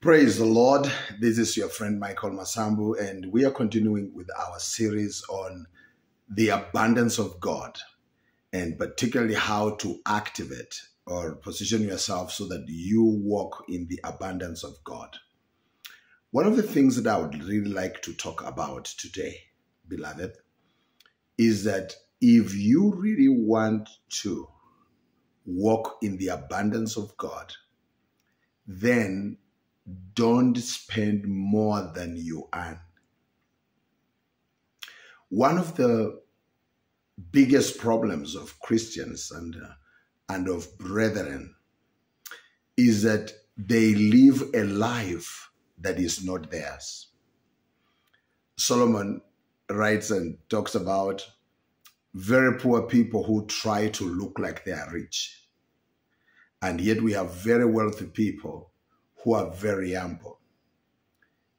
Praise the Lord. This is your friend Michael Masambu, and we are continuing with our series on the abundance of God and particularly how to activate or position yourself so that you walk in the abundance of God. One of the things that I would really like to talk about today, beloved, is that if you really want to walk in the abundance of God, then don't spend more than you earn. One of the biggest problems of Christians and, uh, and of brethren is that they live a life that is not theirs. Solomon writes and talks about very poor people who try to look like they are rich. And yet we have very wealthy people who are very humble.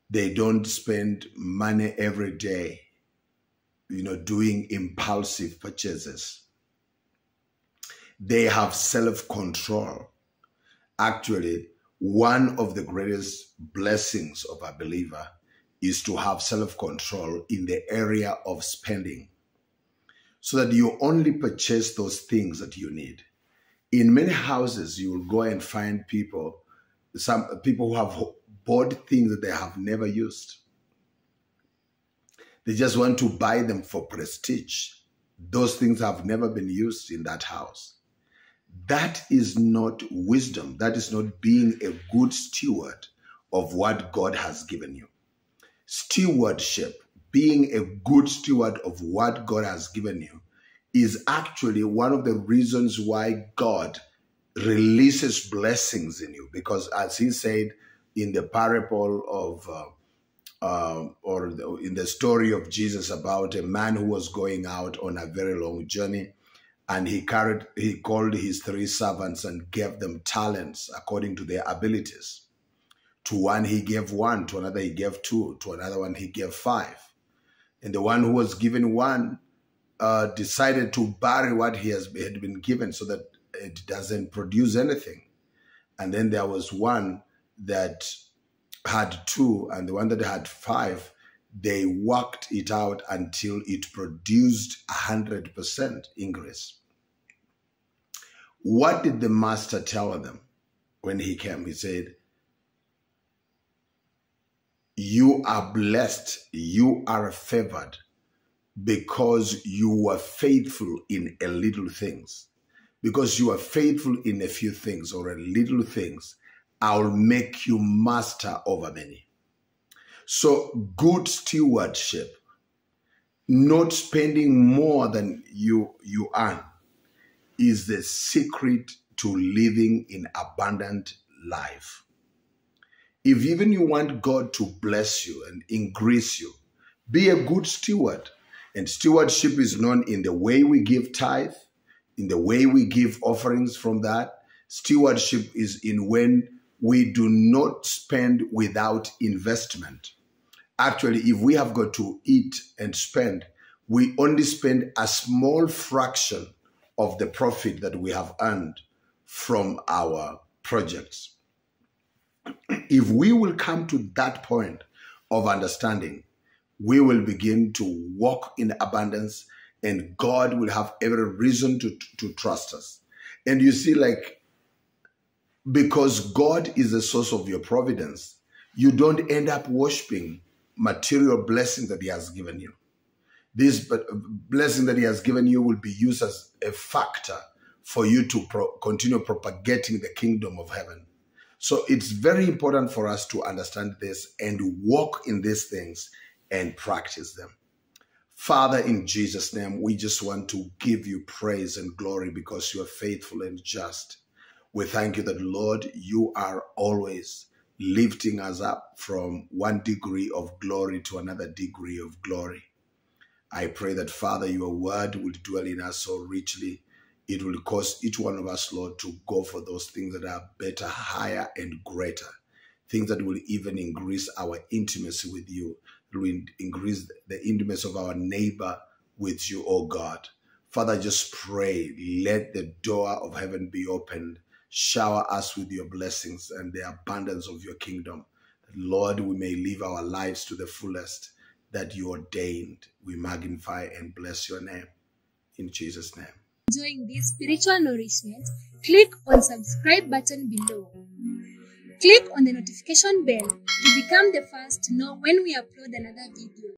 They don't spend money every day, you know, doing impulsive purchases. They have self control. Actually, one of the greatest blessings of a believer is to have self control in the area of spending so that you only purchase those things that you need. In many houses, you will go and find people, some people who have bought things that they have never used. They just want to buy them for prestige. Those things have never been used in that house. That is not wisdom. That is not being a good steward of what God has given you. Stewardship, being a good steward of what God has given you, is actually one of the reasons why God releases blessings in you. Because as he said in the parable of, uh, uh, or the, in the story of Jesus about a man who was going out on a very long journey and he carried, he called his three servants and gave them talents according to their abilities. To one he gave one, to another he gave two, to another one he gave five. And the one who was given one uh, decided to bury what he has had been given so that it doesn't produce anything. And then there was one that had two, and the one that had five, they worked it out until it produced a hundred percent increase. What did the master tell them when he came? He said, You are blessed, you are favored because you were faithful in a little things. Because you are faithful in a few things or a little things, I'll make you master over many. So, good stewardship, not spending more than you, you earn, is the secret to living in abundant life. If even you want God to bless you and increase you, be a good steward. And stewardship is known in the way we give tithe, in the way we give offerings from that. Stewardship is in when we do not spend without investment. Actually, if we have got to eat and spend, we only spend a small fraction of the profit that we have earned from our projects. If we will come to that point of understanding, we will begin to walk in abundance and God will have every reason to, to trust us. And you see, like, because God is the source of your providence, you don't end up worshiping material blessings that He has given you. This blessing that He has given you will be used as a factor for you to pro continue propagating the kingdom of heaven. So it's very important for us to understand this and walk in these things and practice them. Father, in Jesus' name, we just want to give you praise and glory because you are faithful and just. We thank you that, Lord, you are always lifting us up from one degree of glory to another degree of glory. I pray that, Father, your word will dwell in us so richly. It will cause each one of us, Lord, to go for those things that are better, higher, and greater. Things that will even increase our intimacy with you, will increase the intimacy of our neighbor with you, O God. Father, just pray, let the door of heaven be opened. Shower us with your blessings and the abundance of your kingdom. Lord, we may live our lives to the fullest that you ordained. We magnify and bless your name. In Jesus' name. Enjoying this spiritual nourishment, click on subscribe button below. Click on the notification bell to become the first to know when we upload another video.